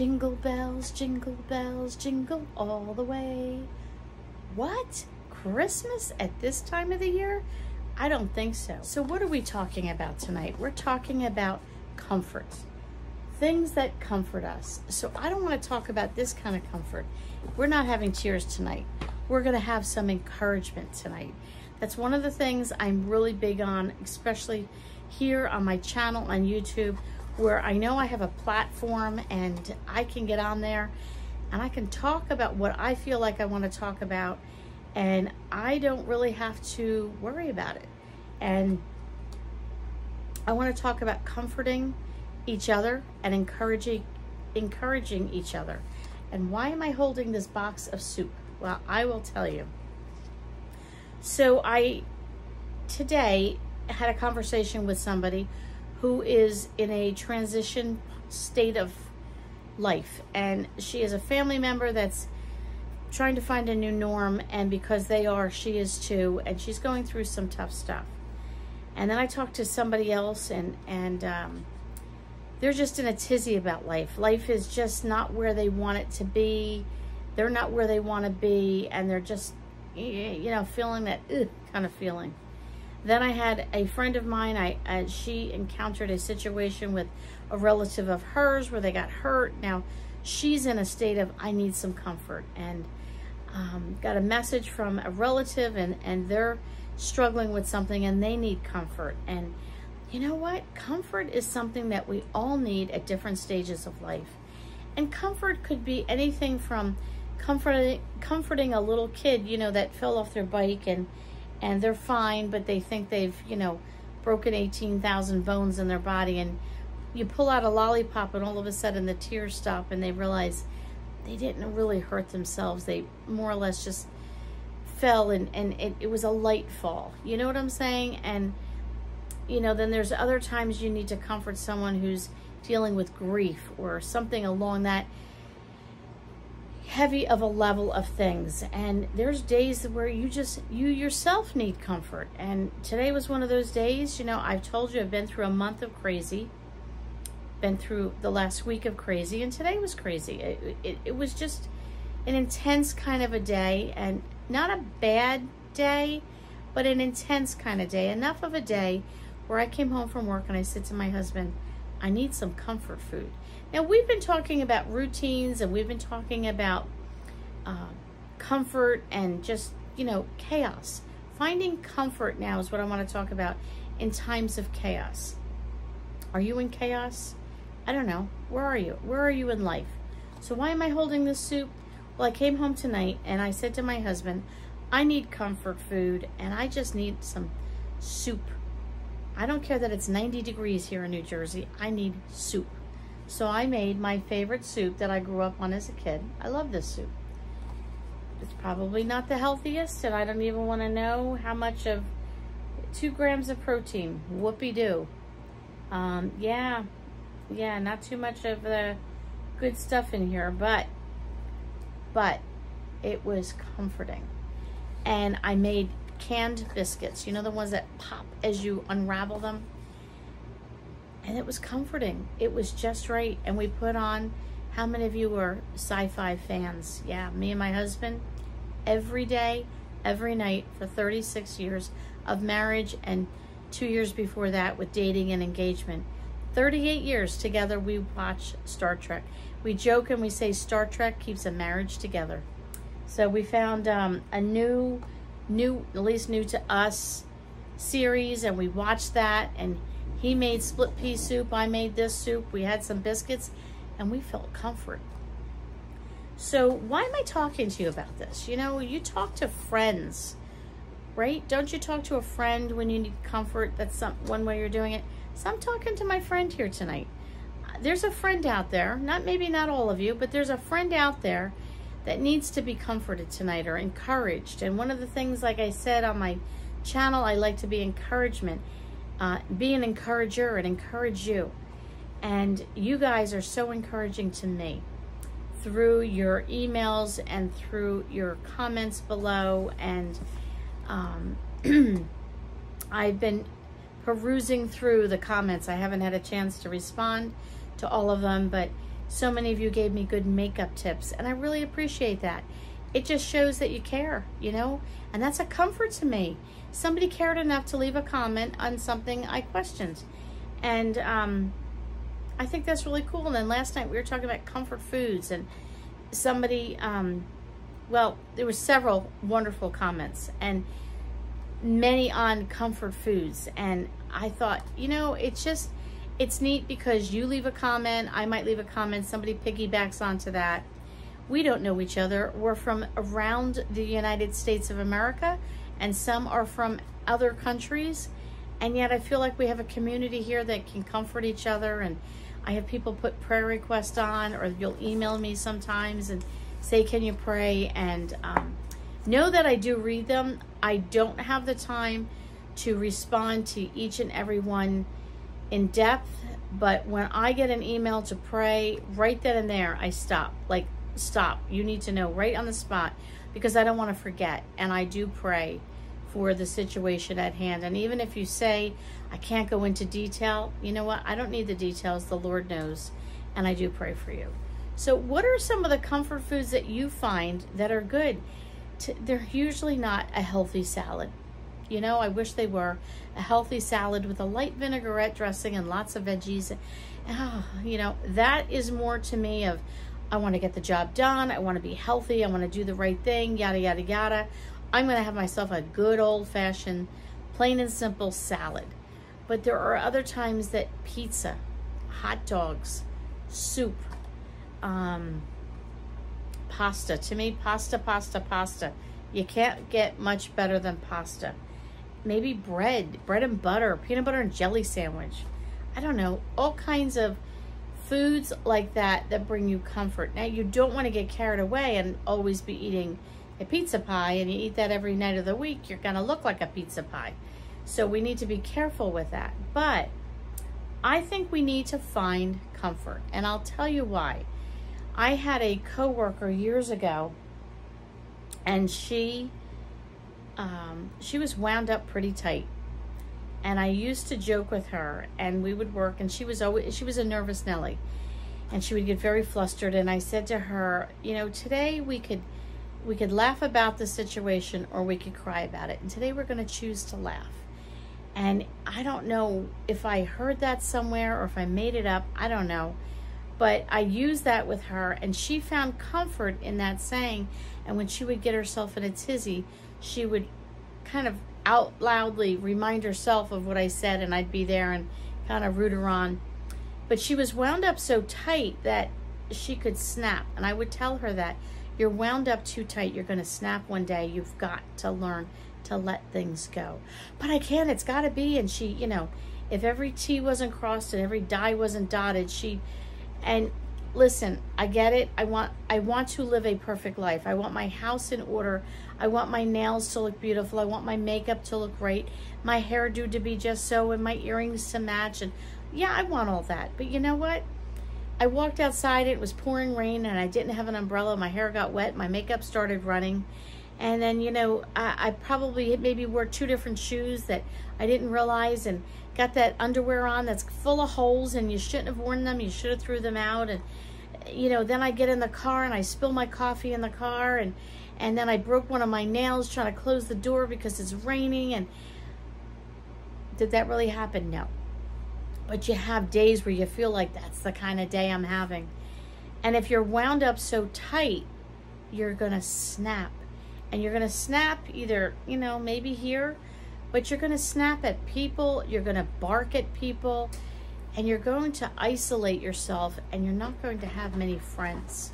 Jingle bells, jingle bells, jingle all the way. What? Christmas at this time of the year? I don't think so. So, what are we talking about tonight? We're talking about comfort, things that comfort us. So, I don't want to talk about this kind of comfort. We're not having tears tonight. We're going to have some encouragement tonight. That's one of the things I'm really big on, especially here on my channel on YouTube, where I know I have a platform and I can get on there and I can talk about what I feel like I want to talk about and I don't really have to worry about it. And I want to talk about comforting each other and encouraging encouraging each other. And why am I holding this box of soup? Well, I will tell you. So I today had a conversation with somebody who is in a transition state of life. And she is a family member that's trying to find a new norm and because they are she is too and she's going through some tough stuff. And then i talked to somebody else and and um, they're just in a tizzy about life. Life is just not where they want it to be. They're not where they want to be and they're just you know feeling that kind of feeling then i had a friend of mine i uh, she encountered a situation with a relative of hers where they got hurt now she's in a state of i need some comfort and um, got a message from a relative and, and they're struggling with something and they need comfort. And you know what? Comfort is something that we all need at different stages of life. And comfort could be anything from comforting comforting a little kid, you know, that fell off their bike and and they're fine, but they think they've, you know, broken 18,000 bones in their body and you pull out a lollipop and all of a sudden the tears stop and they realize they didn't really hurt themselves. They more or less just fell and, and it, it was a light fall. You know what I'm saying? And, you know, then there's other times you need to comfort someone who's dealing with grief or something along that heavy of a level of things and there's days where you just you yourself need comfort and today was one of those days you know i've told you i've been through a month of crazy been through the last week of crazy, and today was crazy. It, it, it, was just an intense kind of a day, and not a bad day, but an intense kind of day. Enough of a day where I came home from work and I said to my husband, I need some comfort food. Now, we've been talking about routines and we've been talking about uh, comfort and just, you know, chaos. Finding comfort now is what I want to talk about in times of chaos. Are you in chaos? I don't know. Where are you? Where are you in life? So why am I holding this soup? Well, I came home tonight and I said to my husband, I need comfort food and I just need some soup. I don't care that it's 90 degrees here in New Jersey. I need soup. So I made my favorite soup that I grew up on as a kid. I love this soup. It's probably not the healthiest and I don't even want to know how much of two grams of protein. Whoopie-doo. Um, yeah, yeah, not too much of the good stuff in here, but, but it was comforting. And I made canned biscuits, you know, the ones that pop as you unravel them. And it was comforting. It was just right. And we put on, how many of you were sci-fi fans? Yeah, me and my husband, every day, every night for 36 years of marriage and two years before that with dating and engagement 38 years together we watch Star Trek. We joke and we say Star Trek keeps a marriage together. So we found um, a new, new, at least new to us, series and we watched that and he made split pea soup, I made this soup, we had some biscuits and we felt comfort. So why am I talking to you about this? You know, you talk to friends, right? Don't you talk to a friend when you need comfort? That's some, one way you're doing it. So I'm talking to my friend here tonight. There's a friend out there, not maybe not all of you, but there's a friend out there that needs to be comforted tonight or encouraged. And one of the things, like I said on my channel, I like to be encouragement. Uh, be an encourager and encourage you. And you guys are so encouraging to me through your emails and through your comments below. And um, I've been perusing through the comments. I haven't had a chance to respond to all of them, but So many of you gave me good makeup tips, and I really appreciate that. It just shows that you care, you know, and that's a comfort to me. Somebody cared enough to leave a comment on something I questioned. And um, I think that's really cool. And then last night we were talking about comfort foods, and somebody, um, well, there were several wonderful comments, and many on comfort foods. And I thought, you know, it's just, it's neat because you leave a comment, I might leave a comment, somebody piggybacks onto that. We don't know each other. We're from around the United States of America, and some are from other countries. And yet I feel like we have a community here that can comfort each other. And I have people put prayer requests on, or you'll email me sometimes and say, Can you pray? And um, know that I do read them. I don't have the time to respond to each and every one in depth, but when I get an email to pray, right then and there, I stop. Like, stop. You need to know right on the spot because I don't want to forget. And I do pray for the situation at hand. And even if you say, I can't go into detail, you know what? I don't need the details. The Lord knows. And I do pray for you. So, what are some of the comfort foods that you find that are good? To, they're usually not a healthy salad. You know, I wish they were a healthy salad with a light vinaigrette dressing and lots of veggies. Oh, you know, that is more to me of I want to get the job done. I want to be healthy. I want to do the right thing, yada, yada, yada. I'm going to have myself a good old fashioned, plain and simple salad. But there are other times that pizza, hot dogs, soup, um, pasta. To me, pasta, pasta, pasta. You can't get much better than pasta maybe bread, bread and butter, peanut butter and jelly sandwich. I don't know, all kinds of foods like that that bring you comfort. Now, you don't want to get carried away and always be eating a pizza pie and you eat that every night of the week, you're going to look like a pizza pie. So we need to be careful with that. But I think we need to find comfort. And I'll tell you why. I had a coworker years ago and she um, she was wound up pretty tight. And I used to joke with her, and we would work, and she was always she was a nervous Nelly, and she would get very flustered. And I said to her, you know, today we could we could laugh about the situation, or we could cry about it. And today we're going to choose to laugh. And I don't know if I heard that somewhere or if I made it up. I don't know. But I used that with her, and she found comfort in that saying. And when she would get herself in a tizzy, she would kind of out loudly remind herself of what I said, and I'd be there and kind of root her on. But she was wound up so tight that she could snap. And I would tell her that you're wound up too tight. You're going to snap one day. You've got to learn to let things go. But I can't. It's got to be. And she, you know, if every T wasn't crossed and every die wasn't dotted, she, and listen, I get it. I want I want to live a perfect life. I want my house in order. I want my nails to look beautiful. I want my makeup to look great. My hairdo to be just so and my earrings to match and yeah, I want all that. But you know what? I walked outside, it was pouring rain and I didn't have an umbrella. My hair got wet, my makeup started running. And then, you know, I, I probably maybe wore two different shoes that I didn't realize and got that underwear on that's full of holes and you shouldn't have worn them. You should have threw them out. And, you know, then I get in the car and I spill my coffee in the car and, and then I broke one of my nails trying to close the door because it's raining. And did that really happen? No. But you have days where you feel like that's the kind of day I'm having. And if you're wound up so tight, you're going to snap and you're going to snap either, you know, maybe here, but you're going to snap at people, you're going to bark at people, and you're going to isolate yourself and you're not going to have many friends.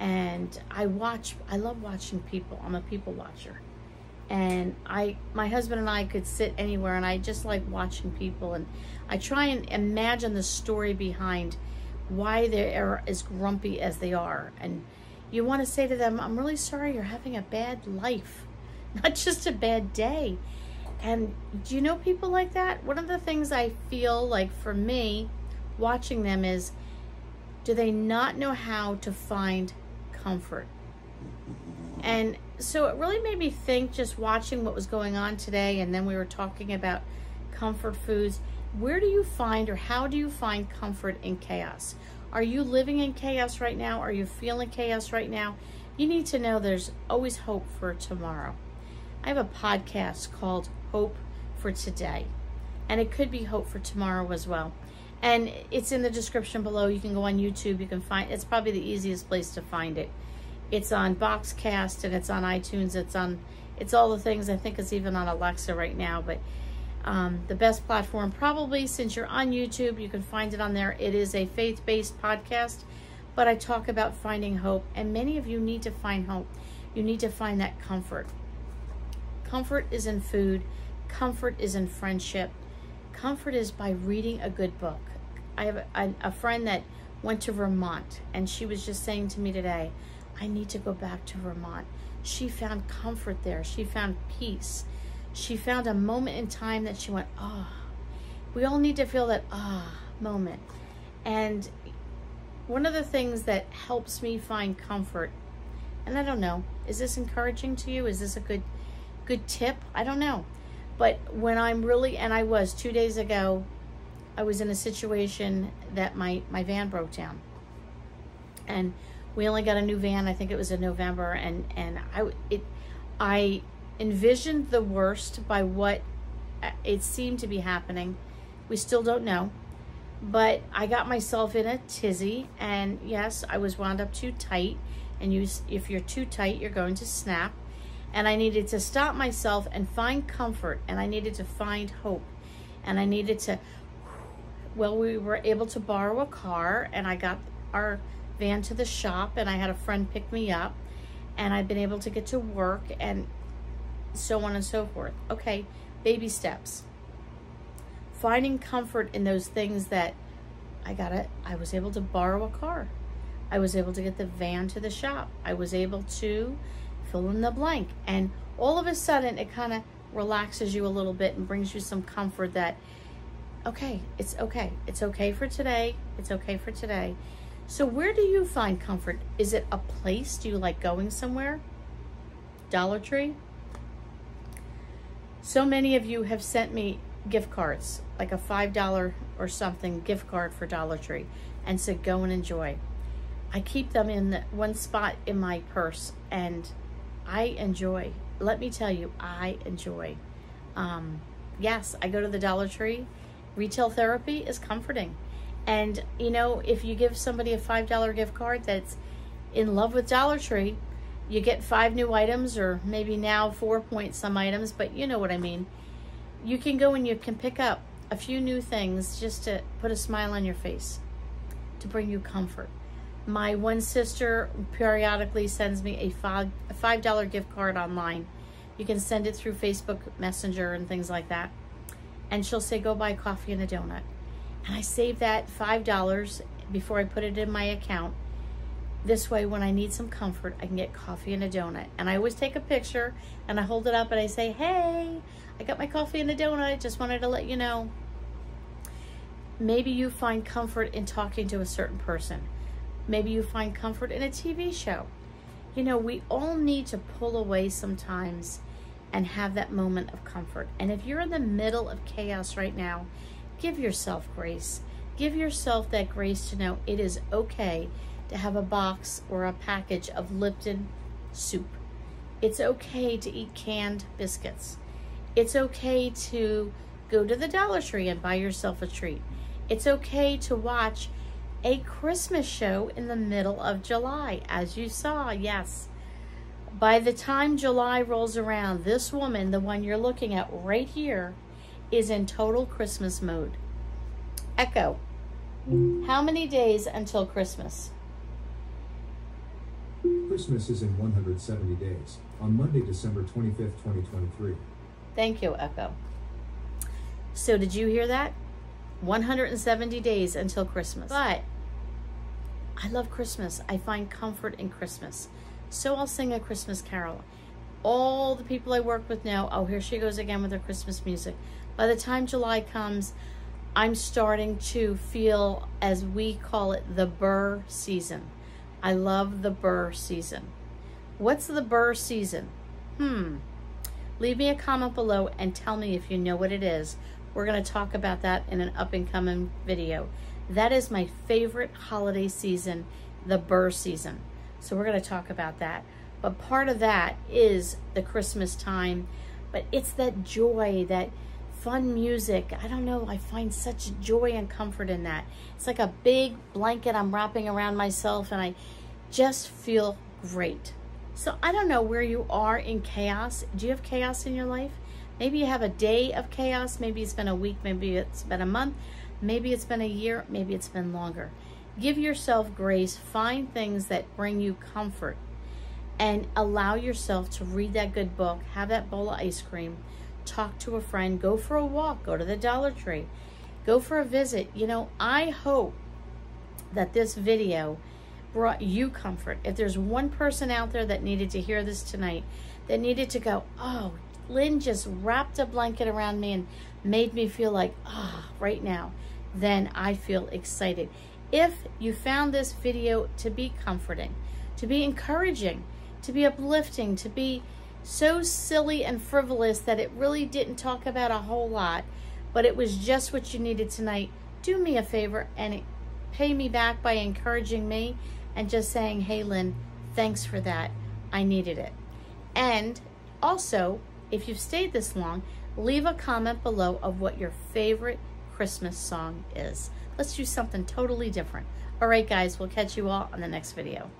And I watch, I love watching people. I'm a people watcher. And I, my husband and I could sit anywhere and I just like watching people. And I try and imagine the story behind why they are as grumpy as they are. And you want to say to them, I'm really sorry you're having a bad life, not just a bad day. And do you know people like that? One of the things I feel like for me watching them is do they not know how to find comfort? And so it really made me think just watching what was going on today, and then we were talking about comfort foods. Where do you find or how do you find comfort in chaos? Are you living in chaos right now? Are you feeling chaos right now? You need to know there's always hope for tomorrow. I have a podcast called Hope for Today, and it could be Hope for Tomorrow as well. And it's in the description below. You can go on YouTube. You can find it's probably the easiest place to find it. It's on Boxcast and it's on iTunes. It's on it's all the things. I think it's even on Alexa right now. But um, the best platform, probably since you're on YouTube, you can find it on there. It is a faith based podcast, but I talk about finding hope. And many of you need to find hope. You need to find that comfort. Comfort is in food, comfort is in friendship. Comfort is by reading a good book. I have a, a friend that went to Vermont, and she was just saying to me today, I need to go back to Vermont. She found comfort there. She found peace. She found a moment in time that she went, ah. Oh. We all need to feel that ah moment. And one of the things that helps me find comfort, and I don't know, is this encouraging to you? Is this a good good tip? I don't know. But when I'm really, and I was two days ago, I was in a situation that my, my van broke down. And we only got a new van. I think it was in November, and and I it I envisioned the worst by what uh, it seemed to be happening. We still don't know, but I got myself in a tizzy, and yes, I was wound up too tight. And you, if you're too tight, you're going to snap. And I needed to stop myself and find comfort, and I needed to find hope, and I needed to. Well, we were able to borrow a car, and I got our van to the shop and I had a friend pick me up and I've been able to get to work and so on and so forth. Okay, baby steps. Finding comfort in those things that I got it. I was able to borrow a car. I was able to get the van to the shop. I was able to fill in the blank. And all of a sudden, it kind of relaxes you a little bit and brings you some comfort that, okay, it's okay. It's okay for today. It's okay for today. So where do you find comfort? Is it a place? Do you like going somewhere? Dollar Tree? So many of you have sent me gift cards, like a $5 or something gift card for Dollar Tree, and said, go and enjoy. I keep them in one spot in my purse, and I enjoy. Let me tell you, I enjoy. Um, yes, I go to the Dollar Tree. Retail therapy is comforting. And, you know, if you give somebody a $5 gift card that's in love with Dollar Tree, you get five new items or maybe now four point some items, but you know what I mean. You can go and you can pick up a few new things just to put a smile on your face, to bring you comfort. My one sister periodically sends me a five, a $5 gift card online. You can send it through Facebook Messenger and things like that. And she'll say, go buy coffee and a donut and I save that $5 before I put it in my account. This way, when I need some comfort, I can get coffee and a donut. And I always take a picture and I hold it up and I say, hey, I got my coffee and a donut. Just wanted to let you know. Maybe you find comfort in talking to a certain person. Maybe you find comfort in a TV show. You know, we all need to pull away sometimes and have that moment of comfort. And if you're in the middle of chaos right now Give yourself grace. Give yourself that grace to know it is okay to have a box or a package of Lipton soup. It's okay to eat canned biscuits. It's okay to go to the Dollar Tree and buy yourself a treat. It's okay to watch a Christmas show in the middle of July, as you saw, yes. By the time July rolls around, this woman, the one you're looking at right here, is in total Christmas mode. Echo, how many days until Christmas? Christmas is in 170 days, on Monday, December 25th, 2023. Thank you, Echo. So, did you hear that? 170 days until Christmas. But I love Christmas. I find comfort in Christmas. So, I'll sing a Christmas carol. All the people I work with know, oh, here she goes again with her Christmas music. By the time July comes, I'm starting to feel, as we call it, the burr season. I love the burr season. What's the burr season? Hmm. Leave me a comment below and tell me if you know what it is. We're going to talk about that in an up and coming video. That is my favorite holiday season, the burr season. So we're going to talk about that. But part of that is the Christmas time. But it's that joy, that fun music. I don't know, I find such joy and comfort in that. It's like a big blanket I'm wrapping around myself and I just feel great. So I don't know where you are in chaos. Do you have chaos in your life? Maybe you have a day of chaos. Maybe it's been a week. Maybe it's been a month. Maybe it's been a year. Maybe it's been longer. Give yourself grace. Find things that bring you comfort and allow yourself to read that good book, have that bowl of ice cream, talk to a friend, go for a walk, go to the Dollar Tree, go for a visit. You know, I hope that this video brought you comfort. If there's one person out there that needed to hear this tonight, that needed to go, oh, Lynn just wrapped a blanket around me and made me feel like, ah, oh, right now, then I feel excited. If you found this video to be comforting, to be encouraging, to be uplifting, to be so silly and frivolous that it really didn't talk about a whole lot, but it was just what you needed tonight, do me a favor and pay me back by encouraging me and just saying, hey, Lynn, thanks for that. I needed it. And also, if you've stayed this long, leave a comment below of what your favorite Christmas song is. Let's do something totally different. All right, guys, we'll catch you all on the next video.